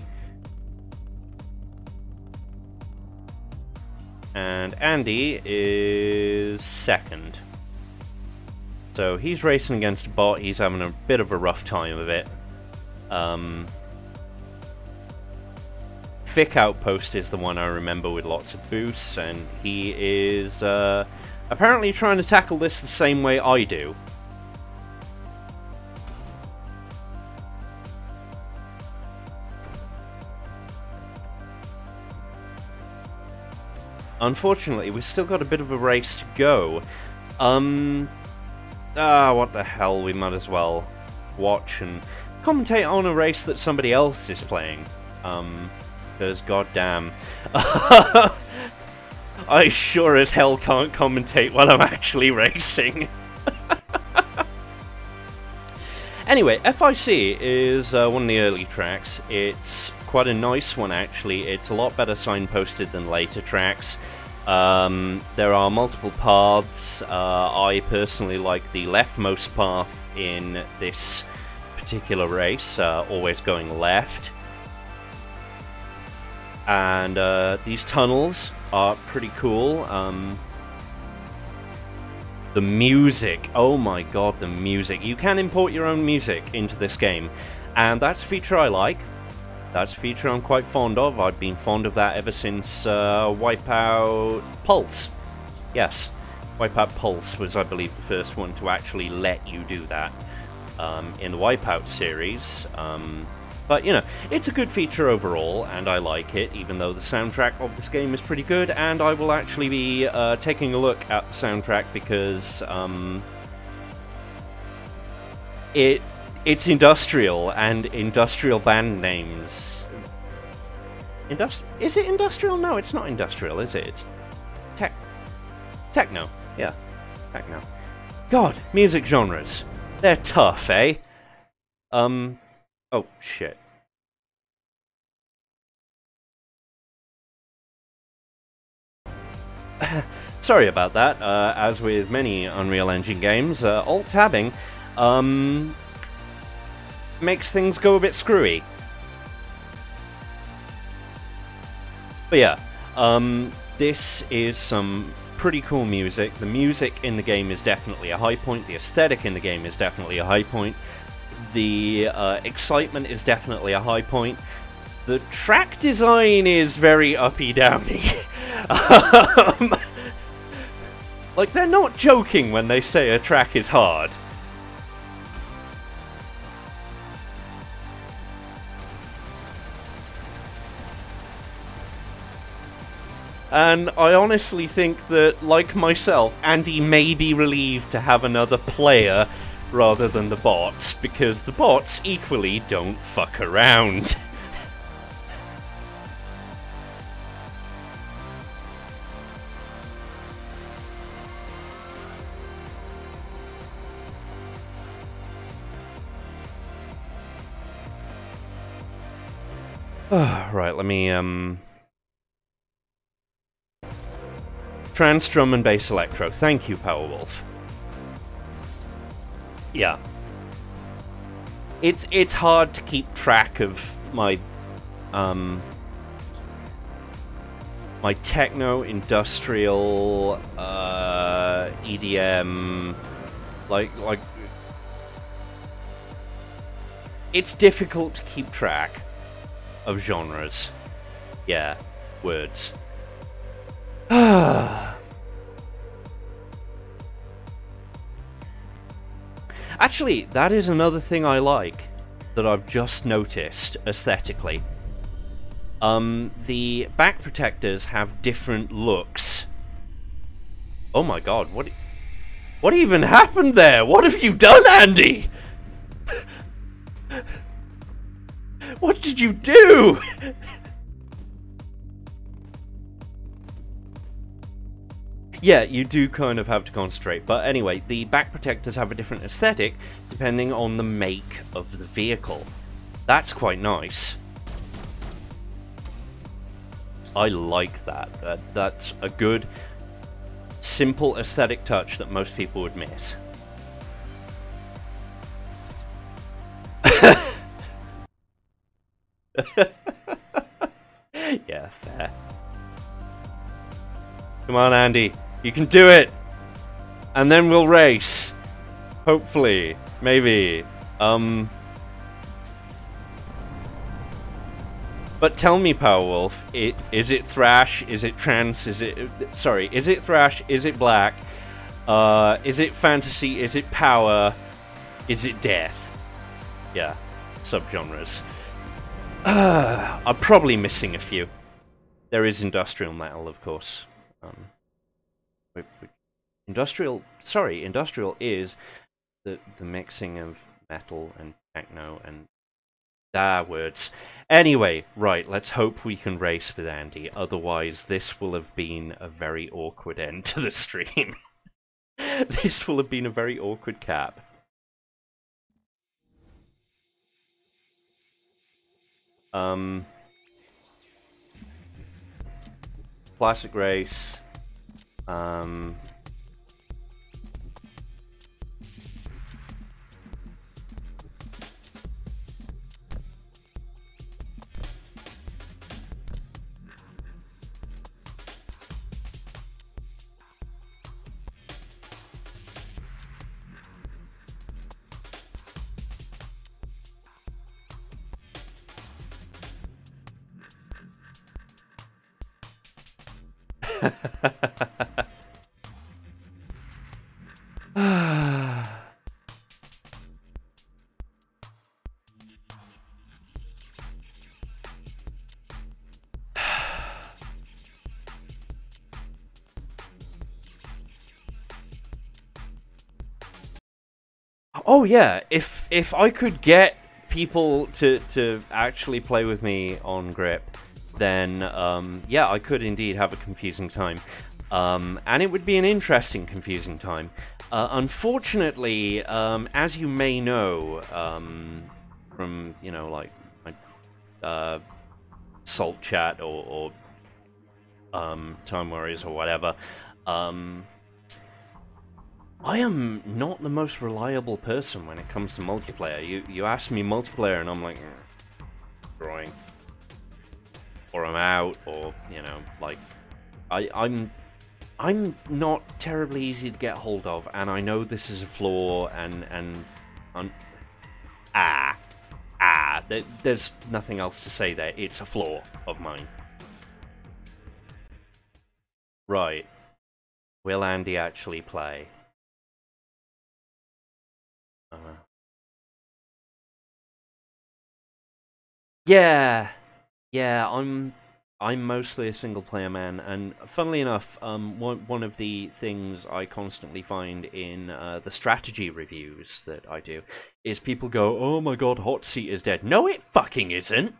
And Andy is second. So he's racing against a bot, he's having a bit of a rough time of it. Um, Vic Outpost is the one I remember with lots of boosts, and he is uh, apparently trying to tackle this the same way I do. Unfortunately, we've still got a bit of a race to go. Um, ah, what the hell, we might as well watch and commentate on a race that somebody else is playing. Um, because goddamn. I sure as hell can't commentate while I'm actually racing. anyway, FIC is uh, one of the early tracks. It's quite a nice one, actually. It's a lot better signposted than later tracks. Um, there are multiple paths. Uh, I personally like the leftmost path in this particular race, uh, always going left. And uh, these tunnels are pretty cool. Um, the music, oh my god, the music. You can import your own music into this game, and that's a feature I like. That's a feature I'm quite fond of. I've been fond of that ever since uh, Wipeout Pulse. Yes, Wipeout Pulse was, I believe, the first one to actually let you do that um, in the Wipeout series. Um, but, you know, it's a good feature overall, and I like it, even though the soundtrack of this game is pretty good, and I will actually be uh, taking a look at the soundtrack because um, it it's industrial, and industrial band names. Indust is it industrial? No, it's not industrial, is it? It's tech. Techno. Yeah, techno. God, music genres. They're tough, eh? Um. Oh, shit. Sorry about that. Uh, as with many Unreal Engine games, uh, alt-tabbing um, makes things go a bit screwy. But yeah, um, this is some pretty cool music. The music in the game is definitely a high point. The aesthetic in the game is definitely a high point. The uh, excitement is definitely a high point. The track design is very uppy downy. um, like, they're not joking when they say a track is hard. And I honestly think that, like myself, Andy may be relieved to have another player rather than the bots, because the bots equally don't fuck around. right, let me, um... Trance drum and bass electro. Thank you, Powerwolf. Yeah. It's it's hard to keep track of my um my techno industrial uh EDM like like it's difficult to keep track of genres. Yeah, words. Actually, that is another thing I like that I've just noticed aesthetically. Um, the back protectors have different looks. Oh my god, what what even happened there? What have you done, Andy? what did you do? yeah, you do kind of have to concentrate. But anyway, the back protectors have a different aesthetic depending on the make of the vehicle. That's quite nice. I like that. that. That's a good, simple aesthetic touch that most people would miss. yeah, fair. Come on, Andy. You can do it! And then we'll race. Hopefully. Maybe. Um... But tell me, Powerwolf, it, is it Thrash? Is it Trance? Is it... Sorry, is it Thrash? Is it Black? Uh, is it Fantasy? Is it Power? Is it Death? Yeah, subgenres. Uh, I'm probably missing a few. There is Industrial Metal, of course. Um, industrial... Sorry, Industrial is the, the mixing of metal and techno and Ah, words. Anyway, right, let's hope we can race with Andy. Otherwise, this will have been a very awkward end to the stream. this will have been a very awkward cap. Um... Classic race. Um... oh yeah, if if I could get people to to actually play with me on grip then um, yeah, I could indeed have a confusing time. Um, and it would be an interesting confusing time. Uh, unfortunately, um, as you may know um, from, you know, like, uh, Salt Chat or, or um, Time Warriors or whatever, um, I am not the most reliable person when it comes to multiplayer. You you ask me multiplayer and I'm like, mm, drawing or I'm out, or you know, like I, I'm I'm not terribly easy to get hold of, and I know this is a flaw, and and ah ah, there, there's nothing else to say there. It's a flaw of mine. Right. Will Andy actually play? Uh, yeah. Yeah, I'm I'm mostly a single player man, and funnily enough, um, one one of the things I constantly find in uh, the strategy reviews that I do is people go, "Oh my god, Hot Seat is dead." No, it fucking isn't.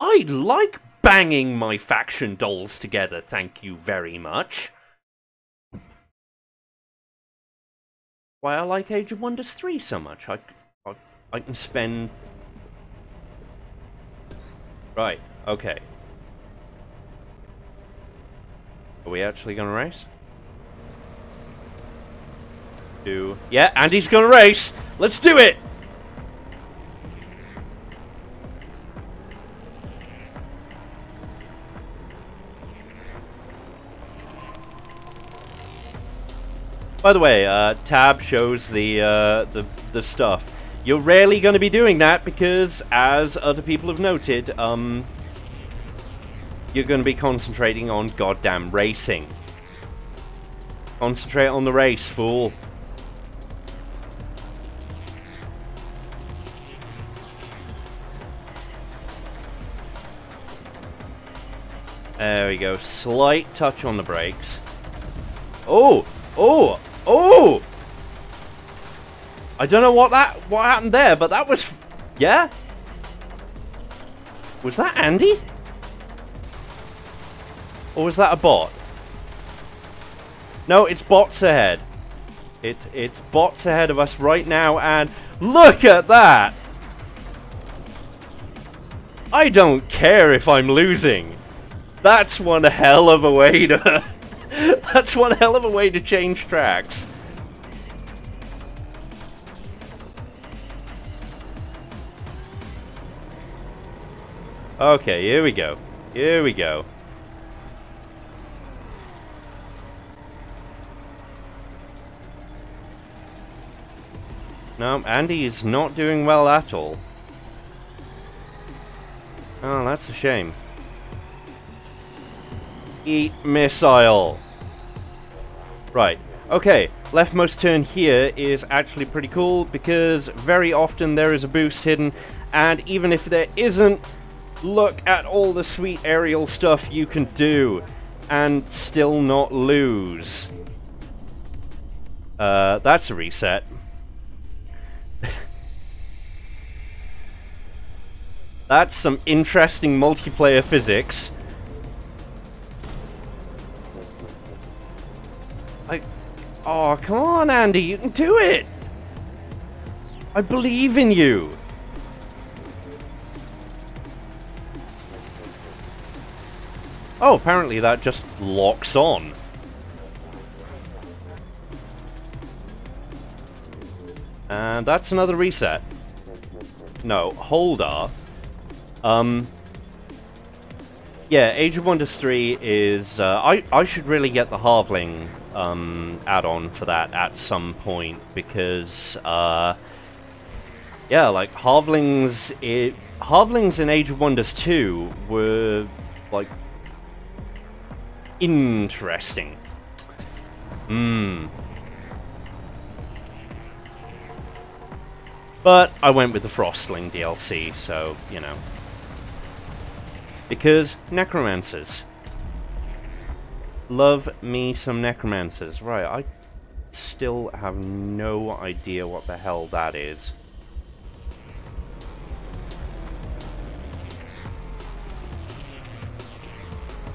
I like banging my faction dolls together. Thank you very much. Why I like Age of Wonders 3 so much. I, I, I can spend Right, okay. Are we actually gonna race? Do... Yeah, Andy's gonna race! Let's do it! By the way, uh, tab shows the, uh, the, the stuff. You're rarely going to be doing that because, as other people have noted, um, you're going to be concentrating on goddamn racing. Concentrate on the race, fool. There we go. Slight touch on the brakes. Oh! Oh! Oh! I don't know what that what happened there, but that was yeah. Was that Andy? Or was that a bot? No, it's bots ahead. It's it's bots ahead of us right now and look at that. I don't care if I'm losing. That's one hell of a way to... That's one hell of a way to change tracks. Okay, here we go. Here we go. No, Andy is not doing well at all. Oh, that's a shame. Eat missile. Right. Okay, leftmost turn here is actually pretty cool because very often there is a boost hidden and even if there isn't, look at all the sweet aerial stuff you can do and still not lose. Uh, that's a reset. that's some interesting multiplayer physics. Oh, come on, Andy, you can do it! I believe in you! Oh, apparently that just locks on. And that's another reset. No, Holder. Um, yeah, Age of Wonders 3 is... Uh, I, I should really get the Halfling um, add-on for that at some point, because... Uh, yeah, like, Halflings... It, Halflings in Age of Wonders 2 were, like, interesting. Hmm. But I went with the Frostling DLC, so, you know. Because necromancers. Love me some necromancers. Right, I still have no idea what the hell that is.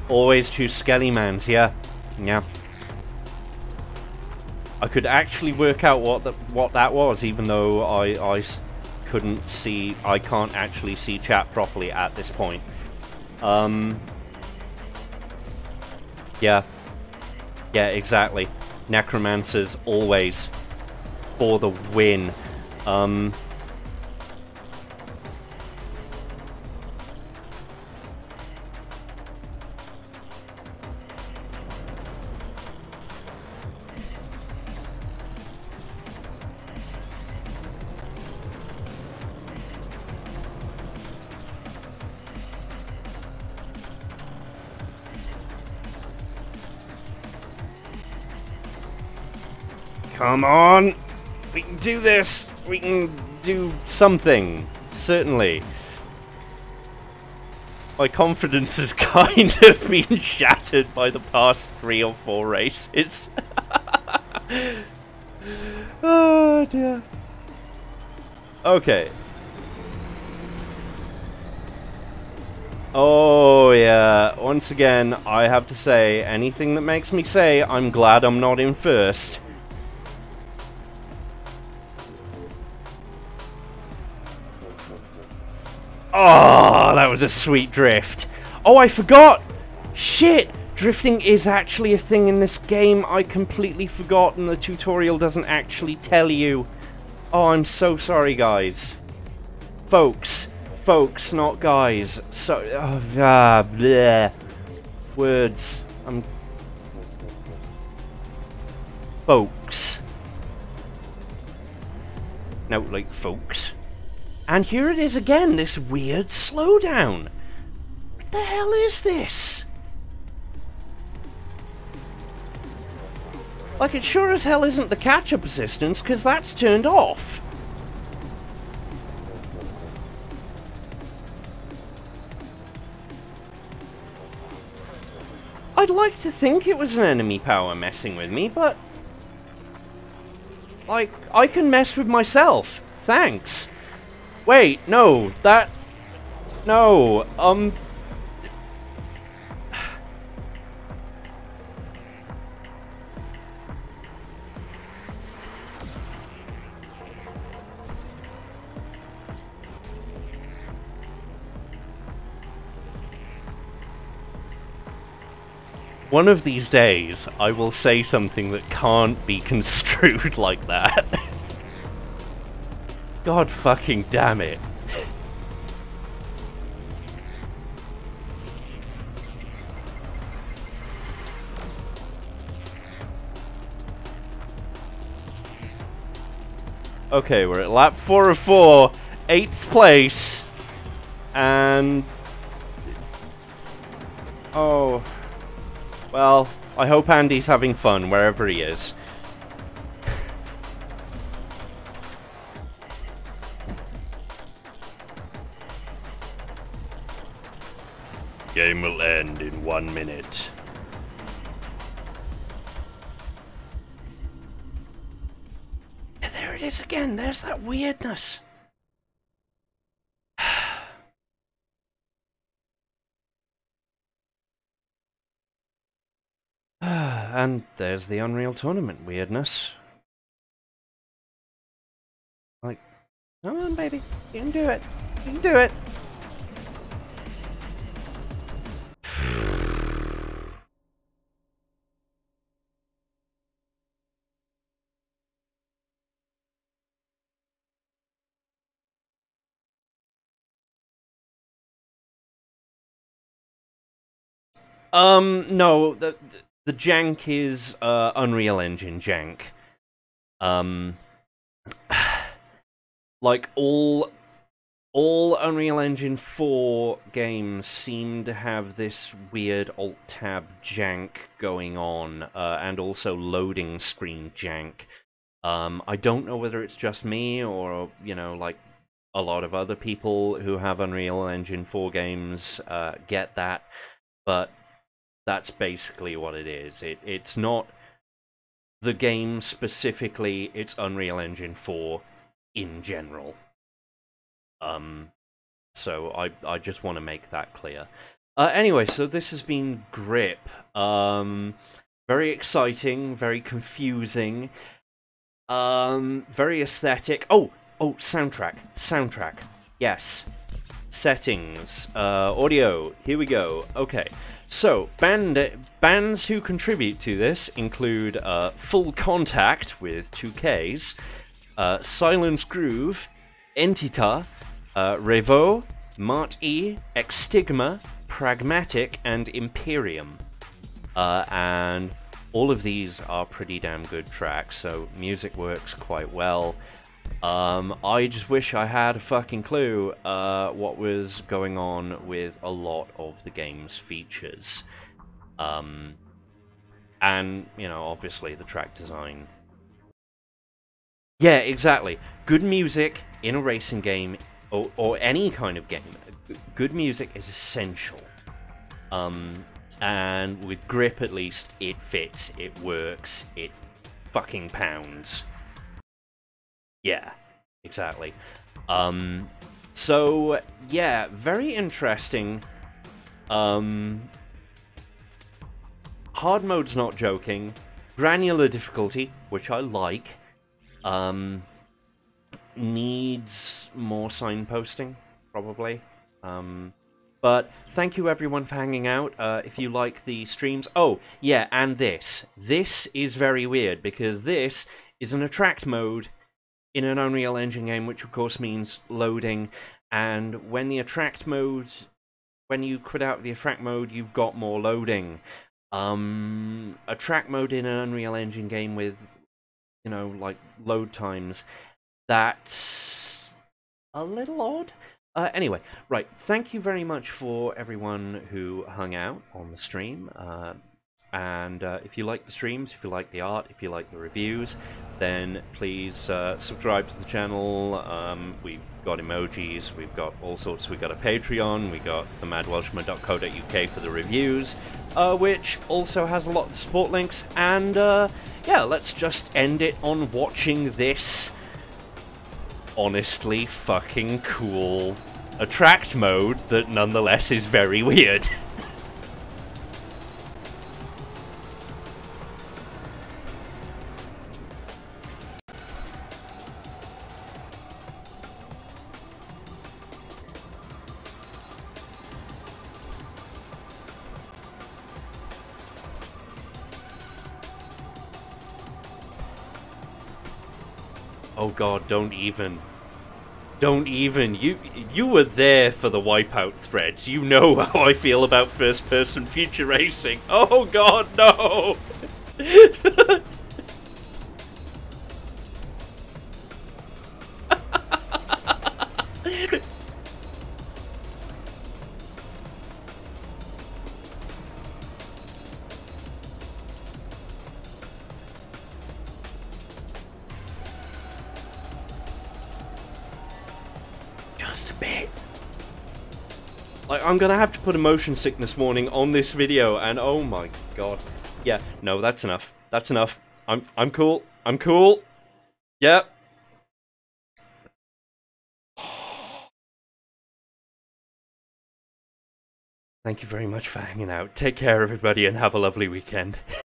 Always choose Skelly Mans, yeah. Yeah. I could actually work out what that what that was, even though I, I couldn't see, I can't actually see chat properly at this point. Um, yeah. Yeah, exactly. Necromancers always for the win. Um, Come on! We can do this! We can do something. Certainly. My confidence has kind of been shattered by the past three or four races. oh dear. Okay. Oh yeah, once again, I have to say, anything that makes me say I'm glad I'm not in first Oh, that was a sweet drift. Oh, I forgot! Shit! Drifting is actually a thing in this game. I completely forgot and the tutorial doesn't actually tell you. Oh, I'm so sorry, guys. Folks. Folks, not guys. So, oh, ah, bleh. Words. I'm... Folks. No, like, folks. And here it is again, this weird slowdown. What the hell is this? Like, it sure as hell isn't the catch-up assistance, because that's turned off. I'd like to think it was an enemy power messing with me, but... Like, I can mess with myself. Thanks. Wait, no, that... No, um... One of these days, I will say something that can't be construed like that. God fucking damn it. Okay, we're at lap 4 of 4, 8th place, and... Oh... Well, I hope Andy's having fun wherever he is. One minute. There it is again. There's that weirdness. and there's the Unreal Tournament weirdness. Like, come on, baby. You can do it. You can do it. Um, no, the the jank is uh, Unreal Engine jank. Um, like all all Unreal Engine 4 games seem to have this weird alt tab jank going on, uh, and also loading screen jank. Um, I don't know whether it's just me or you know like a lot of other people who have Unreal Engine 4 games uh, get that, but that's basically what it is. It it's not the game specifically, it's Unreal Engine 4 in general. Um so I I just want to make that clear. Uh, anyway, so this has been Grip. Um very exciting, very confusing. Um very aesthetic. Oh, oh, soundtrack. Soundtrack. Yes. Settings. Uh audio. Here we go. Okay. So, band, bands who contribute to this include uh, Full Kontakt with two Ks, uh, Silence Groove, Entita, uh, Revo, Mart E, Exstigma, Pragmatic, and Imperium. Uh, and all of these are pretty damn good tracks, so music works quite well. Um, I just wish I had a fucking clue uh, what was going on with a lot of the game's features. Um, and, you know, obviously the track design. Yeah, exactly. Good music in a racing game, or, or any kind of game, good music is essential. Um, and with Grip at least, it fits, it works, it fucking pounds. Yeah, exactly. Um, so yeah, very interesting. Um, hard mode's not joking. Granular difficulty, which I like, um, needs more signposting, probably. Um, but thank you everyone for hanging out. Uh, if you like the streams, oh yeah, and this, this is very weird because this is an attract mode in an Unreal Engine game, which of course means loading. And when the attract mode, when you quit out the attract mode, you've got more loading. Um, attract mode in an Unreal Engine game with, you know, like load times, that's a little odd. Uh, anyway, right, thank you very much for everyone who hung out on the stream. Uh, and uh, if you like the streams, if you like the art, if you like the reviews, then please uh, subscribe to the channel. Um, we've got emojis, we've got all sorts. We've got a Patreon, we got the madwelshman.co.uk for the reviews, uh, which also has a lot of support links. And uh, yeah, let's just end it on watching this honestly fucking cool attract mode that nonetheless is very weird. god, don't even. Don't even. You you were there for the Wipeout threads. You know how I feel about first person future racing. Oh god, no! I'm gonna have to put a motion sickness warning on this video, and oh my god. Yeah, no, that's enough. That's enough. I'm I'm cool. I'm cool. Yep. Thank you very much for hanging out. Take care, everybody, and have a lovely weekend.